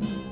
Bye.